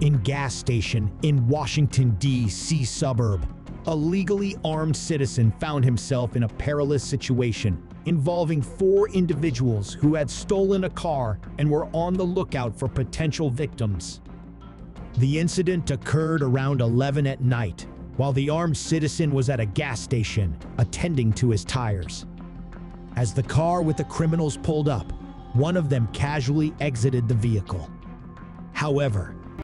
In gas station in Washington, D.C. suburb, a legally armed citizen found himself in a perilous situation involving four individuals who had stolen a car and were on the lookout for potential victims. The incident occurred around 11 at night while the armed citizen was at a gas station attending to his tires. As the car with the criminals pulled up, one of them casually exited the vehicle. However,